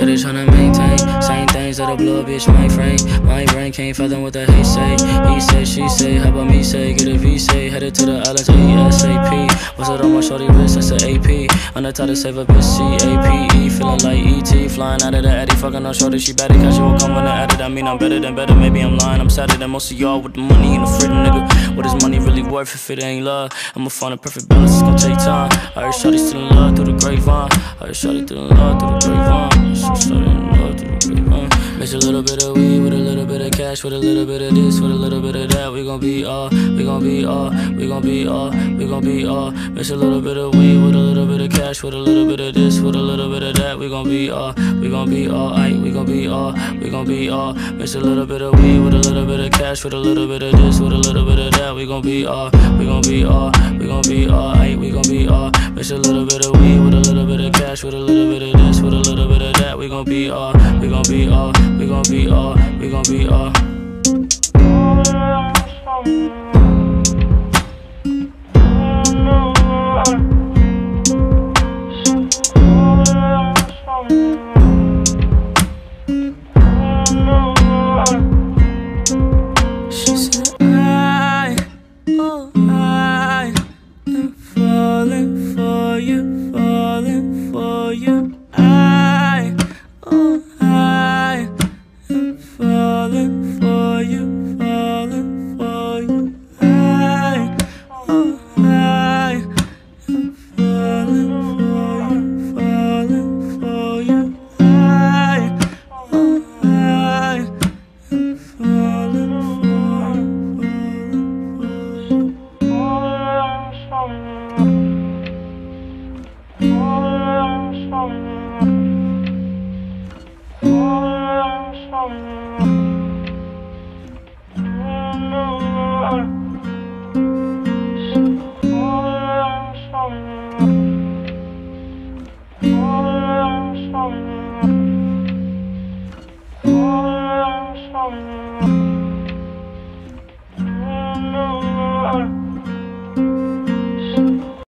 Still trying tryna maintain Same things that'll blow a bitch my frame. My brain can't fathom what the hate say. He say, she say, how about me say Get a V say, headed to the islands ASAP What's it on my shorty wrist, that's an AP On the title, save a bitch C-A-P-E Feeling like E.T. Flying out of the Addy. Fucking on shorty, she better casual. Come when I added. I mean, I'm better than better. Maybe I'm lying. I'm sadder than most of y'all with the money and the freedom, nigga. What is money really worth if it ain't love? I'ma find a perfect balance. It's gonna take time. I heard shorty still in love through the grapevine. I heard shorty still in love through the grapevine. Cash, with a little bit of this, with a little bit of that. We gon' be all, we gon' be all, we gon' be all, we gon' be all. Mix a little bit of weed with a little bit of cash, with a little bit of this, with a little bit of that. We gon' be all, we gon' be all, aight, we gon' be all, we gon' be all. Mix a little bit of weed with a little bit of cash, with a little bit of this, with a little bit of that. We gon' be all, we gon' be all, we gon' be all, aight, we gon' be all. Mix a little bit of weed with a little bit of cash, with a little bit of this, with a little bit of that. We gon' be all, we gon' be all, we gon' be all, gon' be all. She said, I, oh, I am falling for you. are.